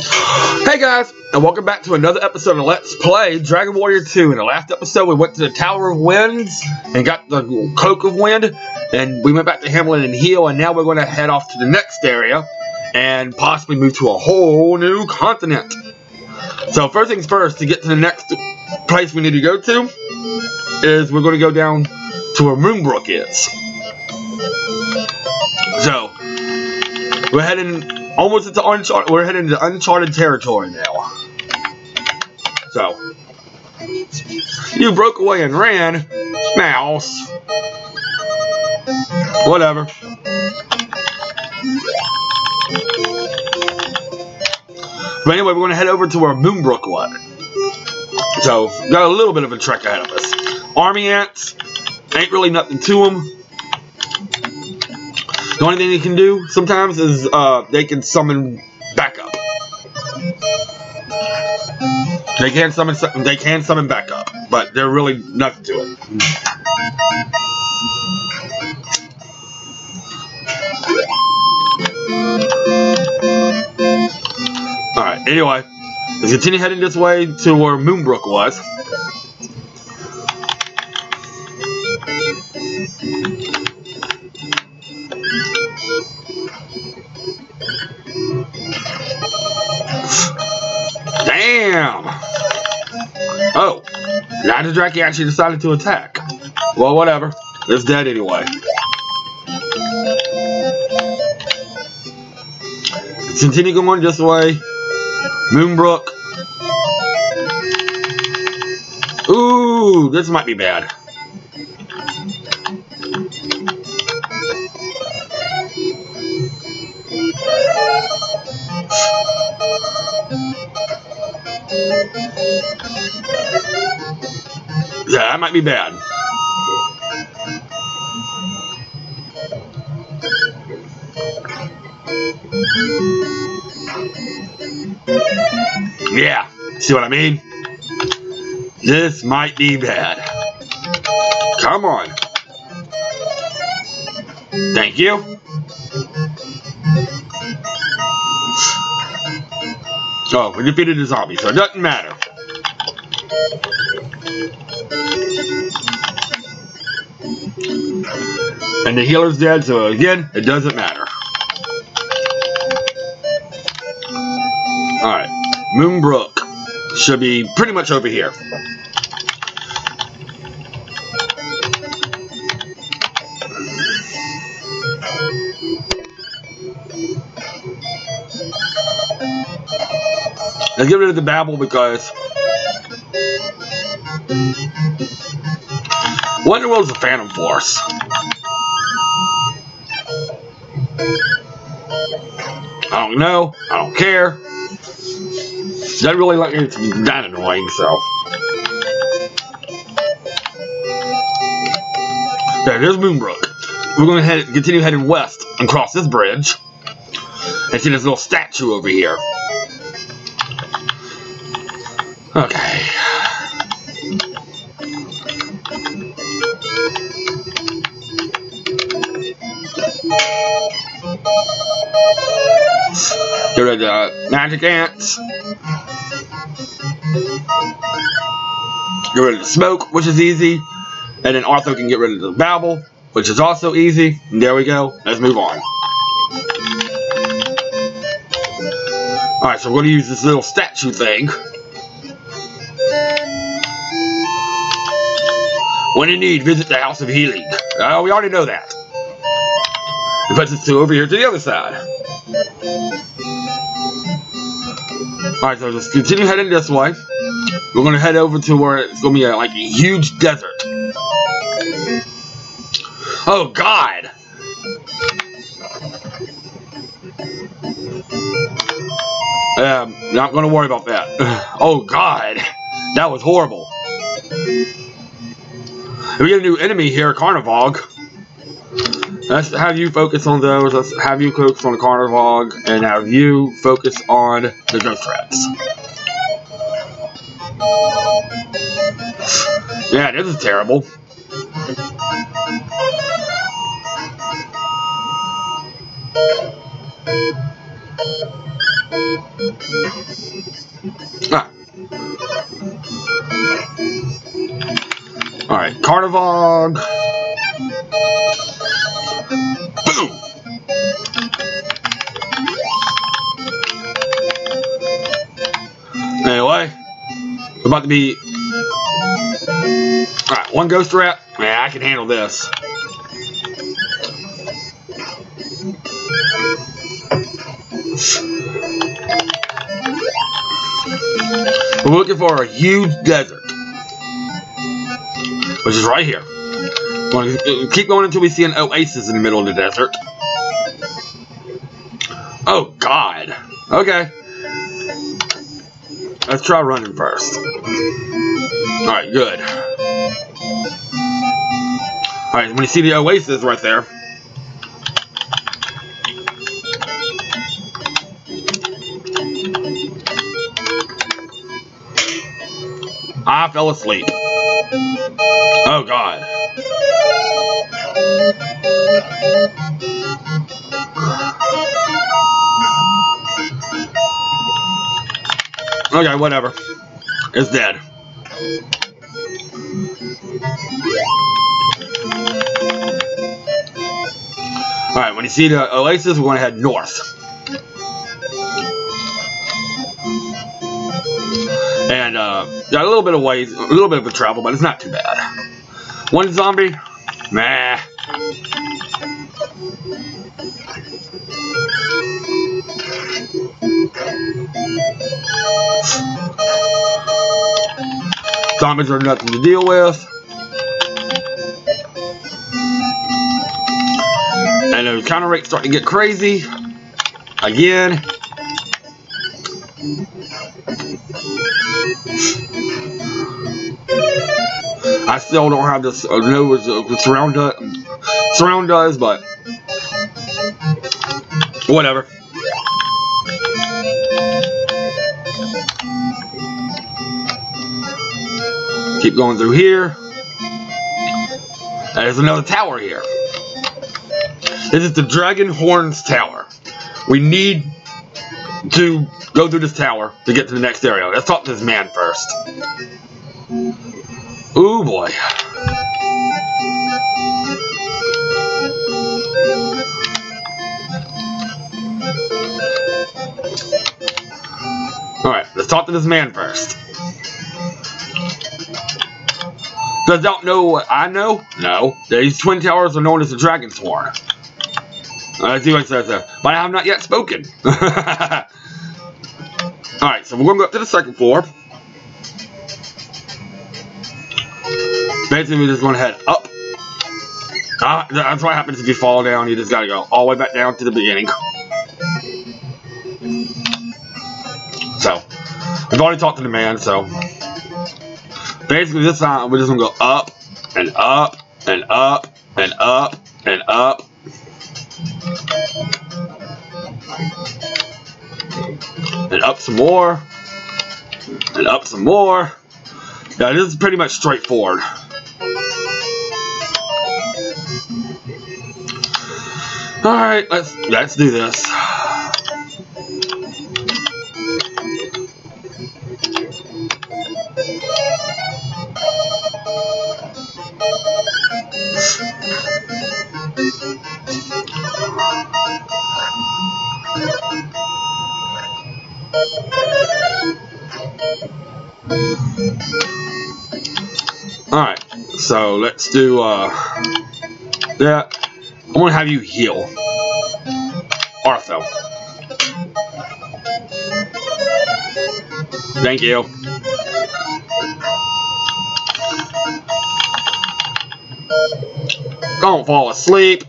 Hey guys, and welcome back to another episode of Let's Play Dragon Warrior 2. In the last episode, we went to the Tower of Winds and got the Cloak of Wind, and we went back to Hamlin and Heal, and now we're going to head off to the next area and possibly move to a whole new continent. So first things first, to get to the next place we need to go to, is we're going to go down to where Moonbrook is. So, we're heading almost into uncharted. We're heading into uncharted territory now. So, you broke away and ran, mouse. Whatever. But anyway, we're going to head over to where Moonbrook was. So, got a little bit of a trek ahead of us. Army ants, ain't really nothing to them. The only thing they can do sometimes is uh, they can summon backup. They can summon they can summon backup, but they're really nothing to it. Alright, anyway, let's continue heading this way to where Moonbrook was. Damn! Oh, Nidodraki actually decided to attack. Well, whatever. It's dead anyway. Continue going this way. Moonbrook. Ooh, this might be bad. Yeah, that might be bad. Yeah, see what I mean? This might be bad. Come on. Thank you. Oh, we defeated a zombie, so it doesn't matter. And the healer's dead, so again, it doesn't matter. Alright, Moonbrook should be pretty much over here. Let's get rid of the babble because what in the world is a Phantom Force? I don't know. I don't care. Doesn't really like it's that annoying, so. There, there's Moonbrook. We're going to head, continue heading west and cross this bridge. And see this little statue over here. Okay. Get rid of the magic ants. Get rid of the smoke, which is easy. And then also can get rid of the babble, which is also easy. And there we go. Let's move on. Alright, so we're going to use this little statue thing. When in need, visit the House of Healing. Oh, we already know that. It puts us to over here to the other side. Alright, so just continue heading this way. We're to head over to where it's to be a, like a huge desert. Oh, God! Um, not to worry about that. oh, God! That was horrible. We get a new enemy here, Carnivog. Let's have you focus on those. Let's have you focus on Carnivog and have you focus on the Ghost. Yeah, this is terrible. Ah. Alright, Carnivog. Boom! Anyway, about to be. Alright, one ghost rat. Yeah, I can handle this. We're looking for a huge desert, which is right here. Keep going until we see an oasis in the middle of the desert. Oh, God. Okay. Let's try running first. Alright, good. Alright, when you see the oasis right there, I fell asleep. Oh, God. Okay, whatever. It's dead. Alright, when you see the oasis, we're going to head north. Got a little bit of ways, a little bit of a travel, but it's not too bad. One zombie? Meh. Zombies are nothing to deal with. And the counter rate's starting to get crazy. Again. I still don't have this uh, the surround does, surround does, but whatever. Keep going through here. There's another tower here. This is the Dragon Horns Tower. We need to go through this tower to get to the next area. Let's talk to this man first. Ooh boy. Alright, let's talk to this man first. Does don't know what I know? No. These twin towers are known as the Dragon's Horn. Let's see what it says there. But I have not yet spoken. Alright, so we're going to go up to the second floor. Basically, we're just going to head up. Uh, that's what happens if you fall down. You just got to go all the way back down to the beginning. So, we've already talked to the man, so basically this time we're just gonna go up and up and up and up and up. And up some more. And up some more. Yeah, this is pretty much straightforward. Alright, let's let's do this. Alright, so let's do uh that. I'm gonna have you heal. Artho. Thank you. Don't fall asleep.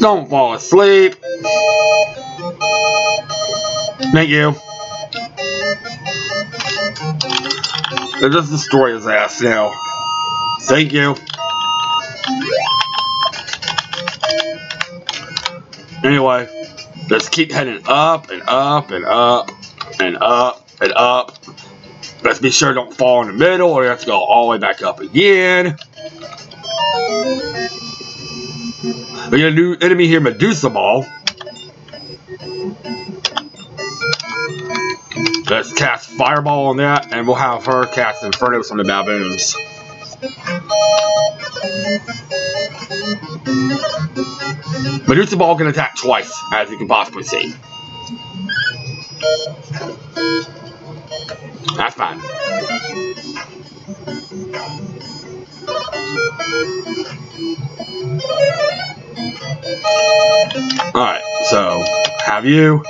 Don't fall asleep. Thank you. They'll just destroy his ass now. Thank you. Anyway, let's keep heading up and up and up and up and up. Let's be sure don't fall in the middle or let's go all the way back up again. We got a new enemy here, Medusa Ball. Let's cast Fireball on that, and we'll have her cast Infernos on the baboons. Medusa Ball can attack twice, as you can possibly see. That's fine. Alright, so have you.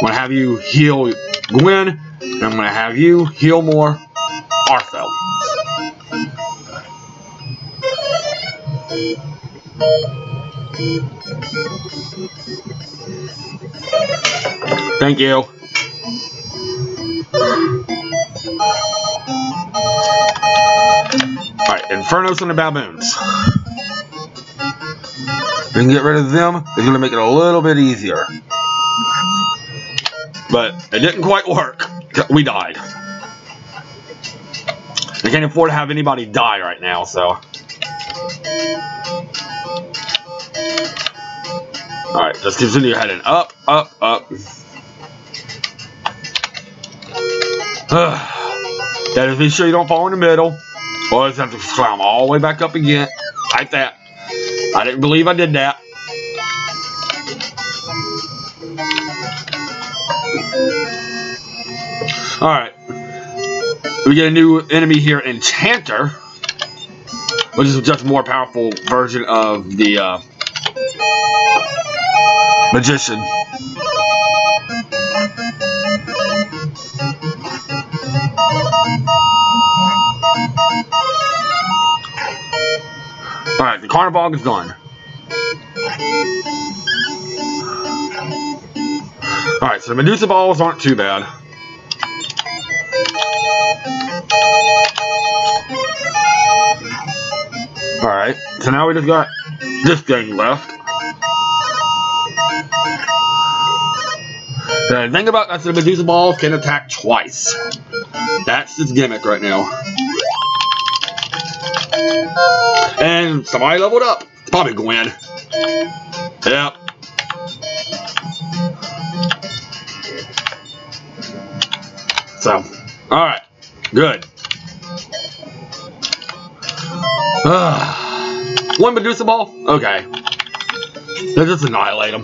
I'm gonna have you heal Gwen, and I'm gonna have you heal more Artho. Thank you. Alright, Infernos and the Baboons. We can get rid of them. It's going to make it a little bit easier. But it didn't quite work. We died. I can't afford to have anybody die right now, so. Alright, just continue heading up, up, up. Gotta be sure you don't fall in the middle. Or you have to climb all the way back up again. Like that. I didn't believe I did that. Alright. We get a new enemy here, Enchanter. Which is just a more powerful version of the uh, Magician. Alright, the Carnivore is done. Alright, so the Medusa balls aren't too bad. Alright, so now we just got this thing left. The thing about that's the Medusa balls can attack twice. That's its gimmick right now. And somebody leveled up. Probably Gwen. Yep. So, alright. Good. One Medusa ball? Okay. Let's just annihilate them.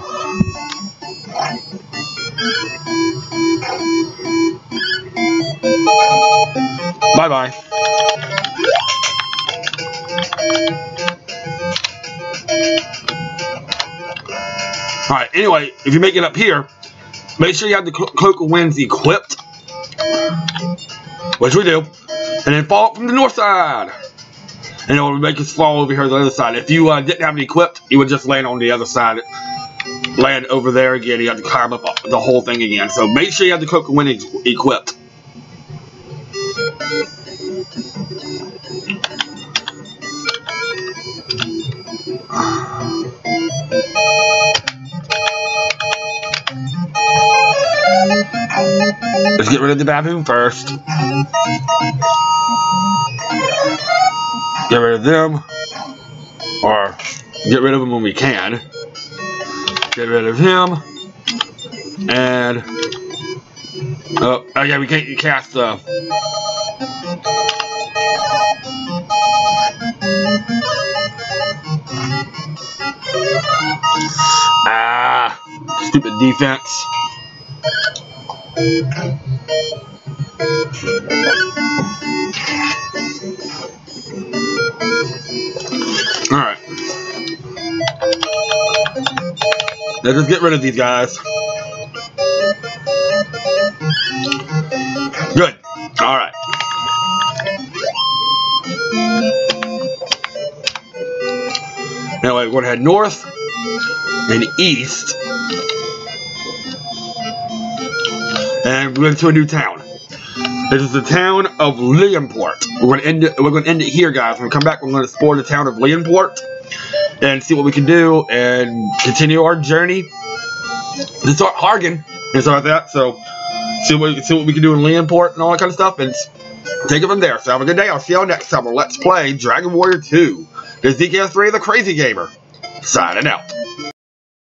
Bye-bye. Alright, anyway, if you make it up here, make sure you have the Cloak of Winds equipped. Which we do. And then fall from the north side. And it would make us fall over here to the other side. If you uh, didn't have it equipped, you would just land on the other side. Land over there again. You have to climb up the whole thing again. So make sure you have the Cloak of equipped. Let's get rid of the baboon first. Get rid of them. Or get rid of them when we can. Get rid of him. And oh, oh yeah, we can't cast the Ah, stupid defense. Alright. Let's just get rid of these guys. Good. Alright. Now we're going to head north and east. And we're going to a new town. This is the town of Lianport. We're to end it. We're to end it here, guys. When we come back, we're going to explore the town of Lianport and see what we can do and continue our journey to start Hargon and stuff like that. So see what see what we can do in Lianport and all that kind of stuff, and take it from there. So have a good day. I'll see y'all next time. Let's play Dragon Warrior 2. This is DKS3, the Crazy Gamer. signing out.